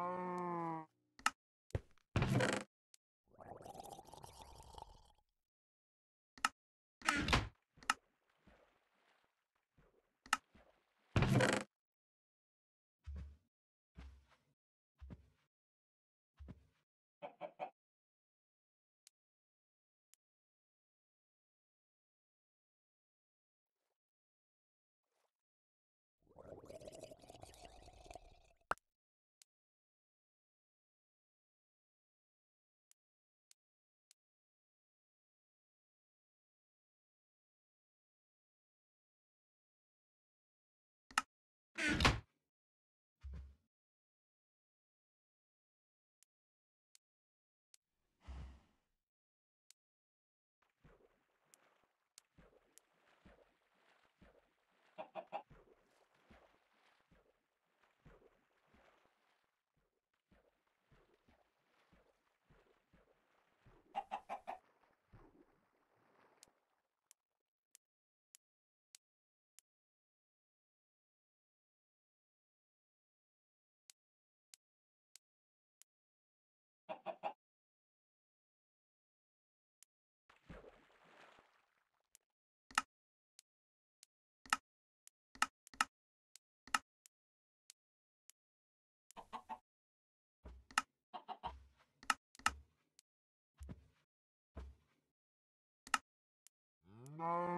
Oh. No.